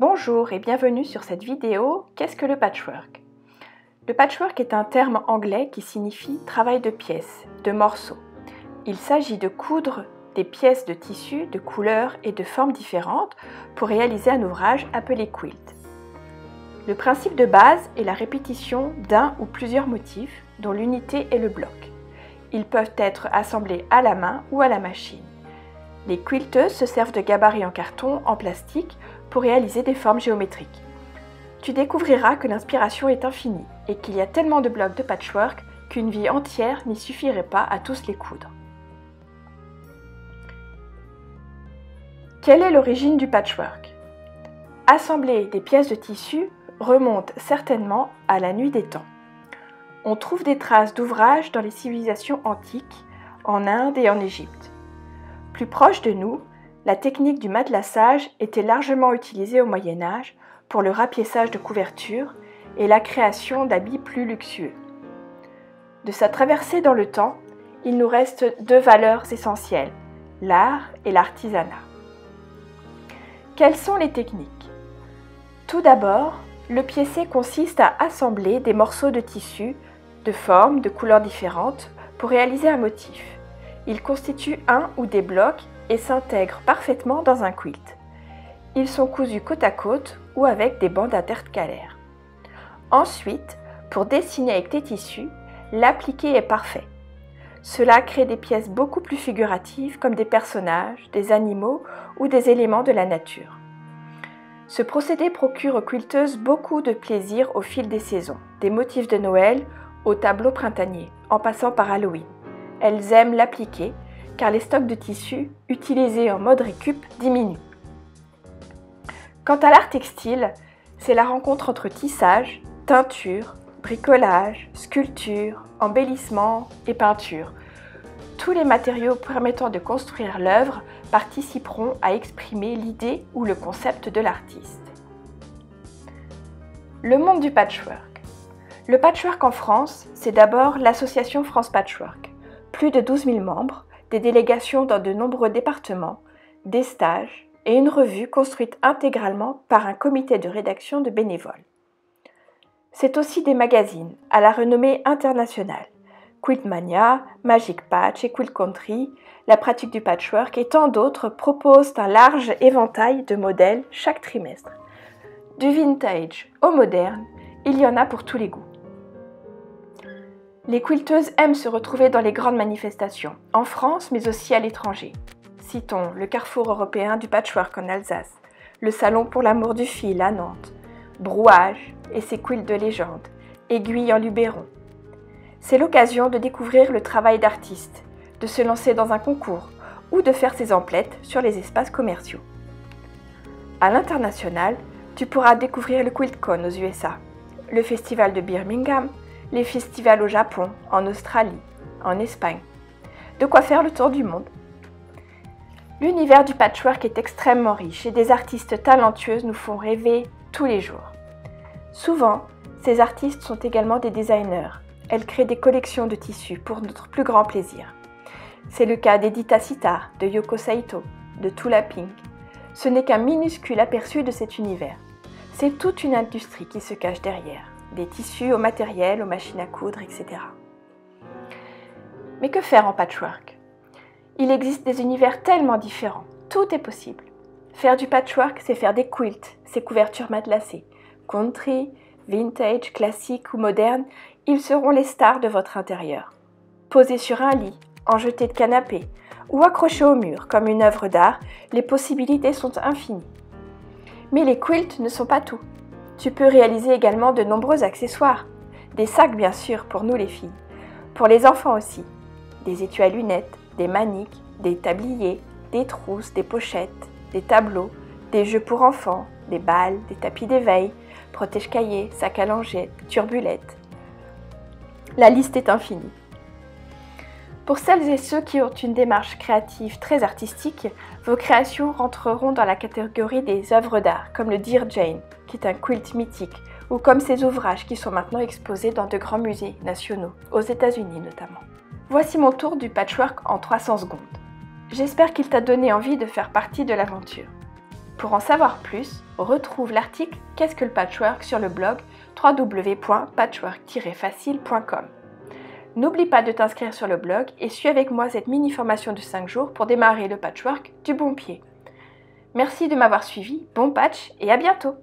Bonjour et bienvenue sur cette vidéo Qu'est-ce que le patchwork? Le patchwork est un terme anglais qui signifie travail de pièces, de morceaux. Il s'agit de coudre des pièces de tissu de couleurs et de formes différentes pour réaliser un ouvrage appelé quilt. Le principe de base est la répétition d'un ou plusieurs motifs dont l'unité est le bloc. Ils peuvent être assemblés à la main ou à la machine. Les quilteuses se servent de gabarits en carton, en plastique, pour réaliser des formes géométriques. Tu découvriras que l'inspiration est infinie et qu'il y a tellement de blocs de patchwork qu'une vie entière n'y suffirait pas à tous les coudre. Quelle est l'origine du patchwork? Assembler des pièces de tissu remonte certainement à la nuit des temps. On trouve des traces d'ouvrages dans les civilisations antiques, en Inde et en Égypte. Plus proche de nous, la technique du matelassage était largement utilisée au Moyen Âge pour le rapiessage de couvertures et la création d'habits plus luxueux. De sa traversée dans le temps, il nous reste deux valeurs essentielles, l'art et l'artisanat. Quelles sont les techniques? Tout d'abord, le piécé consiste à assembler des morceaux de tissu de formes, de couleurs différentes pour réaliser un motif. Il constitue un ou des blocs et s'intègrent parfaitement dans un quilt. Ils sont cousus côte à côte ou avec des bandes intercalaires. Ensuite, pour dessiner avec tes tissus, l'appliqué est parfait. Cela crée des pièces beaucoup plus figuratives comme des personnages, des animaux ou des éléments de la nature. Ce procédé procure aux quilteuses beaucoup de plaisir au fil des saisons, des motifs de Noël au tableau printanier, en passant par Halloween. Elles aiment l'appliquer car les stocks de tissus utilisés en mode récup diminuent. Quant à l'art textile, c'est la rencontre entre tissage, teinture, bricolage, sculpture, embellissement et peinture. Tous les matériaux permettant de construire l'œuvre participeront à exprimer l'idée ou le concept de l'artiste. Le monde du patchwork. Le patchwork en France, c'est d'abord l'association France Patchwork. Plus de 12 000 membres, des délégations dans de nombreux départements, des stages et une revue construite intégralement par un comité de rédaction de bénévoles. C'est aussi des magazines à la renommée internationale. Quiltmania, Magic Patch et Quilt Country, la pratique du patchwork et tant d'autres proposent un large éventail de modèles chaque trimestre. Du vintage au moderne, il y en a pour tous les goûts. Les quilteuses aiment se retrouver dans les grandes manifestations, en France mais aussi à l'étranger. Citons le carrefour européen du patchwork en Alsace, le salon pour l'amour du fil à Nantes, Brouage et ses quilts de légende, Aiguille en Luberon. C'est l'occasion de découvrir le travail d'artiste, de se lancer dans un concours ou de faire ses emplettes sur les espaces commerciaux. À l'international, tu pourras découvrir le QuiltCon aux USA, le festival de Birmingham, les festivals au Japon, en Australie, en Espagne. De quoi faire le tour du monde. L'univers du patchwork est extrêmement riche et des artistes talentueuses nous font rêver tous les jours. Souvent, ces artistes sont également des designers. Elles créent des collections de tissus pour notre plus grand plaisir. C'est le cas d'Edita Sitar, de Yoko Saito, de Tula Pink. Ce n'est qu'un minuscule aperçu de cet univers. C'est toute une industrie qui se cache derrière des tissus au matériel, aux machines à coudre, etc. Mais que faire en patchwork? Il existe des univers tellement différents. Tout est possible. Faire du patchwork, c'est faire des quilts, ces couvertures matelassées. Country, vintage, classique ou moderne, ils seront les stars de votre intérieur. Posés sur un lit, en jeté de canapé ou accrochés au mur comme une œuvre d'art, les possibilités sont infinies. Mais les quilts ne sont pas tout. Tu peux réaliser également de nombreux accessoires. Des sacs bien sûr pour nous les filles. Pour les enfants aussi. Des étuis à lunettes, des maniques, des tabliers, des trousses, des pochettes, des tableaux, des jeux pour enfants, des balles, des tapis d'éveil, protège-cahiers, sacs à lingettes, turbulettes. La liste est infinie. Pour celles et ceux qui ont une démarche créative très artistique, vos créations rentreront dans la catégorie des œuvres d'art, comme le Dear Jane, qui est un quilt mythique, ou comme ses ouvrages qui sont maintenant exposés dans de grands musées nationaux, aux États-Unis notamment. Voici mon tour du patchwork en 300 secondes. J'espère qu'il t'a donné envie de faire partie de l'aventure. Pour en savoir plus, retrouve l'article Qu'est-ce que le patchwork sur le blog www.patchwork-facile.com. N'oublie pas de t'inscrire sur le blog et suis avec moi cette mini formation de 5 jours pour démarrer le patchwork du bon pied. Merci de m'avoir suivi, bon patch et à bientôt